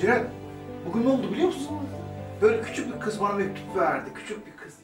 Ceren, bugün ne oldu biliyor musun? Böyle küçük bir kız bana mektup verdi. Küçük bir kız.